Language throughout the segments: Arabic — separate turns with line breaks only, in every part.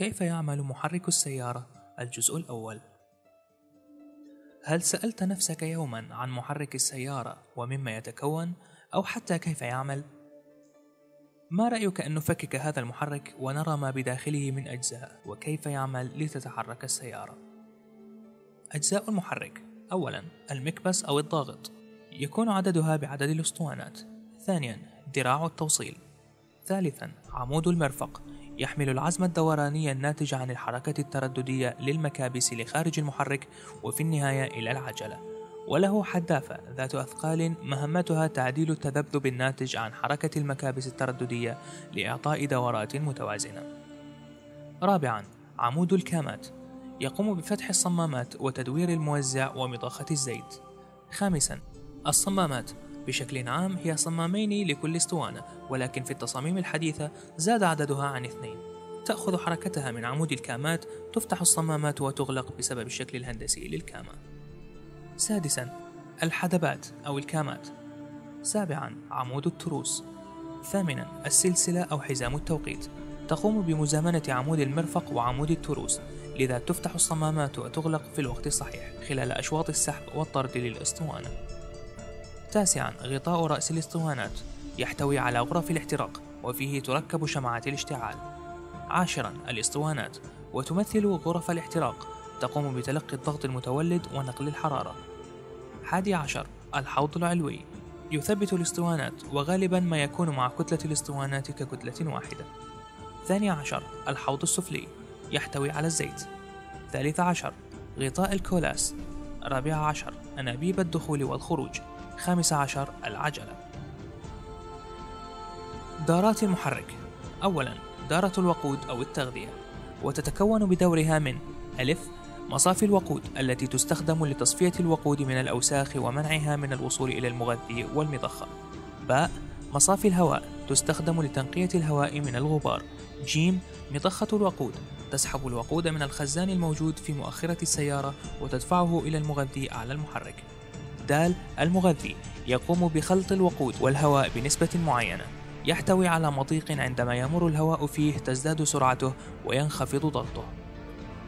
كيف يعمل محرك السيارة؟ الجزء الأول هل سألت نفسك يوما عن محرك السيارة ومما يتكون أو حتى كيف يعمل؟ ما رأيك أن نفكك هذا المحرك ونرى ما بداخله من أجزاء وكيف يعمل لتتحرك السيارة؟ أجزاء المحرك أولا المكبس أو الضاغط يكون عددها بعدد الأسطوانات ثانيا ذراع التوصيل ثالثا عمود المرفق يحمل العزم الدوراني الناتج عن الحركة الترددية للمكابس لخارج المحرك وفي النهاية إلى العجلة. وله حدافة ذات أثقال مهمتها تعديل التذبذب الناتج عن حركة المكابس الترددية لإعطاء دورات متوازنة. رابعا عمود الكامات. يقوم بفتح الصمامات وتدوير الموزع ومضخة الزيت. خامسا الصمامات. بشكل عام هي صمامين لكل اسطوانة ولكن في التصاميم الحديثة زاد عددها عن اثنين. تأخذ حركتها من عمود الكامات تفتح الصمامات وتغلق بسبب الشكل الهندسي للكامة. سادسا الحدبات أو الكامات. سابعا عمود التروس. ثامنا السلسلة أو حزام التوقيت. تقوم بمزامنة عمود المرفق وعمود التروس لذا تفتح الصمامات وتغلق في الوقت الصحيح خلال أشواط السحب والطرد للأسطوانة. تاسعا غطاء رأس الاسطوانات يحتوي على غرف الاحتراق وفيه تركب شمعات الاشتعال. عاشرا الاسطوانات وتمثل غرف الاحتراق تقوم بتلقي الضغط المتولد ونقل الحرارة. حادي عشر الحوض العلوي يثبت الاسطوانات وغالبا ما يكون مع كتلة الاسطوانات ككتلة واحدة. ثاني عشر الحوض السفلي يحتوي على الزيت. ثالث عشر غطاء الكولاس. رابع عشر أنابيب الدخول والخروج. خامس عشر العجلة. دارات المحرك. أولا دارة الوقود أو التغذية. وتتكون بدورها من ألف مصافي الوقود التي تستخدم لتصفية الوقود من الأوساخ ومنعها من الوصول إلى المغذي والمضخة. باء مصافي الهواء تستخدم لتنقية الهواء من الغبار. جيم مضخة الوقود. تسحب الوقود من الخزان الموجود في مؤخرة السيارة وتدفعه إلى المغذي أعلى المحرك. د المغذي يقوم بخلط الوقود والهواء بنسبة معينة. يحتوي على مضيق عندما يمر الهواء فيه تزداد سرعته وينخفض ضغطه.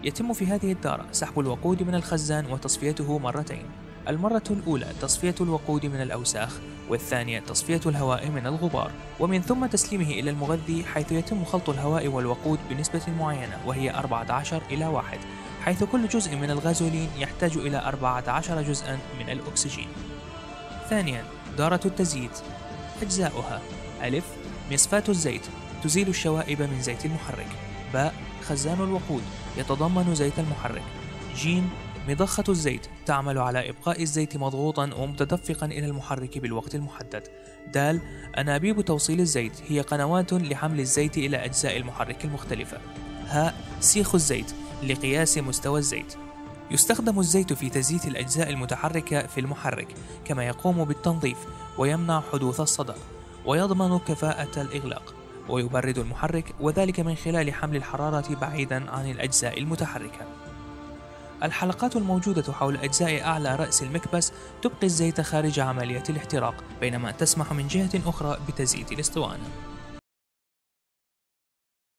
يتم في هذه الدارة سحب الوقود من الخزان وتصفيته مرتين. المرة الأولى تصفية الوقود من الأوساخ والثانية تصفية الهواء من الغبار ومن ثم تسليمه إلى المغذي حيث يتم خلط الهواء والوقود بنسبة معينة وهي 14 إلى 1 حيث كل جزء من الغازولين يحتاج إلى 14 جزءا من الأكسجين. ثانيا دارة التزييت. أجزاؤها ألف مصفاة الزيت. تزيل الشوائب من زيت المحرك. باء خزان الوقود. يتضمن زيت المحرك. جيم مضخة الزيت تعمل على إبقاء الزيت مضغوطا ومتدفقا إلى المحرك بالوقت المحدد. د أنابيب توصيل الزيت هي قنوات لحمل الزيت إلى أجزاء المحرك المختلفة. ه سيخ الزيت لقياس مستوى الزيت. يستخدم الزيت في تزييت الأجزاء المتحركة في المحرك كما يقوم بالتنظيف ويمنع حدوث الصدى ويضمن كفاءة الإغلاق ويبرد المحرك وذلك من خلال حمل الحرارة بعيدا عن الأجزاء المتحركة. الحلقات الموجودة حول أجزاء أعلى رأس المكبس تبقي الزيت خارج عملية الاحتراق بينما تسمح من جهة أخرى بتزييت الاسطوانة.